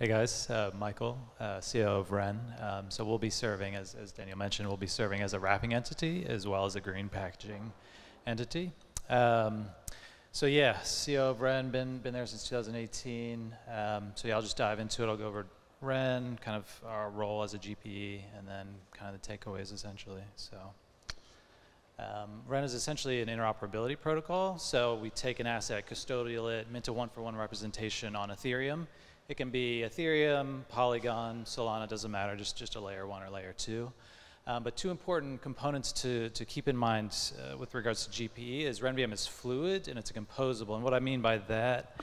Hey guys, uh, Michael, uh, CEO of Ren. Um, so we'll be serving, as, as Daniel mentioned, we'll be serving as a wrapping entity as well as a green packaging entity. Um, so yeah, CEO of Ren, been been there since 2018. Um, so yeah, I'll just dive into it. I'll go over Ren, kind of our role as a GPE, and then kind of the takeaways essentially. So. Um, Ren is essentially an interoperability protocol. So we take an asset, custodial it, mint a one-for-one representation on Ethereum, it can be Ethereum, Polygon, Solana, doesn't matter, just, just a layer one or layer two. Um, but two important components to, to keep in mind uh, with regards to GPE is RenVM is fluid and it's composable. And what I mean by that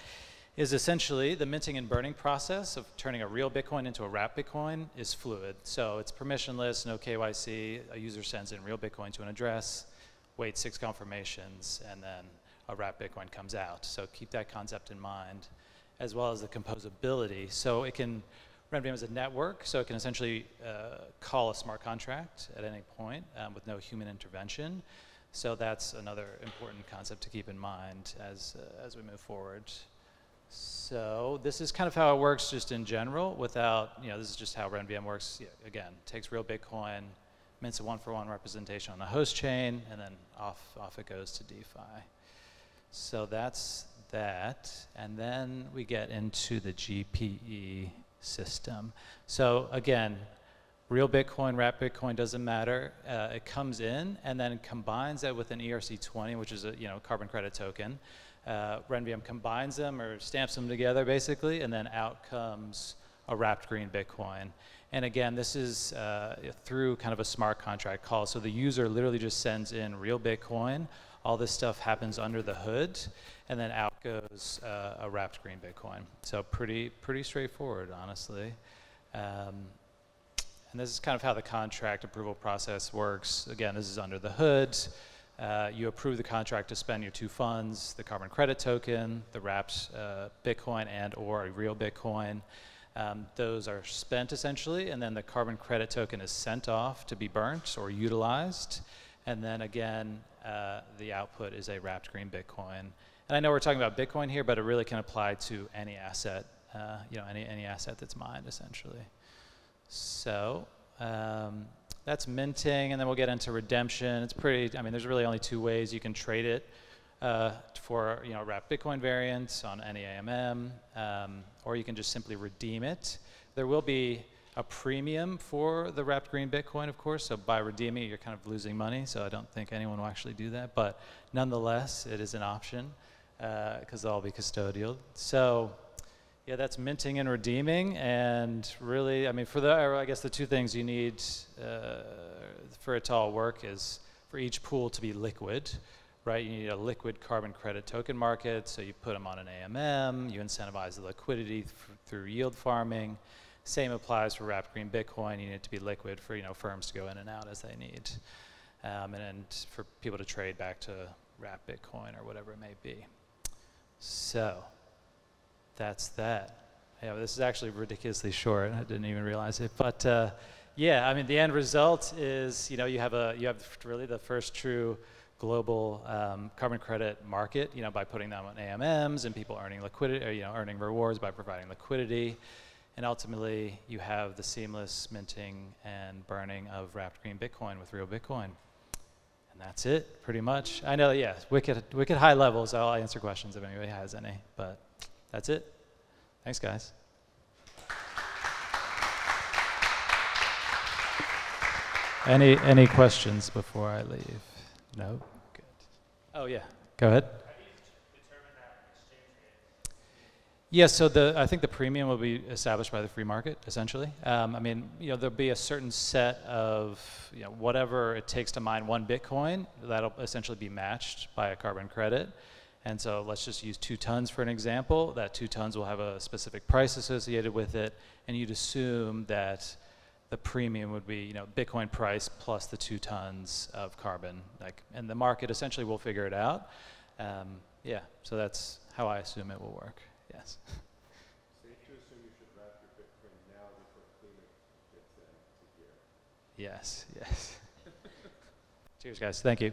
is essentially the minting and burning process of turning a real Bitcoin into a wrapped Bitcoin is fluid. So it's permissionless, no KYC. A user sends in real Bitcoin to an address, waits six confirmations, and then a wrapped Bitcoin comes out. So keep that concept in mind as well as the composability. So it can, RenVM is a network, so it can essentially uh, call a smart contract at any point um, with no human intervention. So that's another important concept to keep in mind as, uh, as we move forward. So this is kind of how it works just in general without, you know, this is just how RenVM works. Yeah, again, takes real Bitcoin, mints a one-for-one -one representation on the host chain, and then off, off it goes to DeFi. So that's that, and then we get into the GPE system. So again, real Bitcoin, wrapped Bitcoin doesn't matter. Uh, it comes in and then combines that with an ERC20, which is a you know carbon credit token. Uh, RenVM combines them or stamps them together basically, and then out comes a wrapped green Bitcoin. And again, this is uh, through kind of a smart contract call. So the user literally just sends in real Bitcoin. All this stuff happens under the hood and then out goes uh, a wrapped green Bitcoin. So pretty pretty straightforward, honestly. Um, and this is kind of how the contract approval process works. Again, this is under the hood. Uh, you approve the contract to spend your two funds, the carbon credit token, the wrapped uh, Bitcoin and or a real Bitcoin. Um, those are spent essentially, and then the carbon credit token is sent off to be burnt or utilized. And then again, uh, the output is a wrapped green Bitcoin. And I know we're talking about Bitcoin here, but it really can apply to any asset, uh, you know, any, any asset that's mined essentially. So um, that's minting, and then we'll get into redemption. It's pretty, I mean, there's really only two ways you can trade it uh, for, you know, wrapped Bitcoin variants on any AMM, um, or you can just simply redeem it. There will be a premium for the wrapped green Bitcoin, of course. So by redeeming it, you're kind of losing money. So I don't think anyone will actually do that. But nonetheless, it is an option because uh, they'll all be custodial. So yeah, that's minting and redeeming, and really, I mean, for the, I guess the two things you need uh, for it to all work is for each pool to be liquid, right? You need a liquid carbon credit token market, so you put them on an AMM, you incentivize the liquidity th through yield farming. Same applies for wrapped green Bitcoin. You need it to be liquid for you know firms to go in and out as they need, um, and, and for people to trade back to wrapped Bitcoin or whatever it may be. So that's that. Yeah, this is actually ridiculously short. I didn't even realize it. But uh, yeah, I mean, the end result is you know you have a you have really the first true global um, carbon credit market. You know, by putting them on AMMs and people earning liquidity, or, you know, earning rewards by providing liquidity. And ultimately, you have the seamless minting and burning of wrapped green Bitcoin with real Bitcoin. And that's it, pretty much. I know, yeah, wicked, wicked high levels. I'll answer questions if anybody has any, but that's it. Thanks, guys. Any any questions before I leave? No. Good. Oh yeah. Go ahead. Yes, so the, I think the premium will be established by the free market, essentially. Um, I mean, you know, there'll be a certain set of, you know, whatever it takes to mine one Bitcoin, that'll essentially be matched by a carbon credit. And so let's just use two tons for an example. That two tons will have a specific price associated with it, and you'd assume that the premium would be, you know, Bitcoin price plus the two tons of carbon. Like, and the market essentially will figure it out. Um, yeah, so that's how I assume it will work. Yes. Safe to assume you should wrap your Bitcoin now before Kleenex gets in to here. Yes, yes. Cheers, guys. Thank you.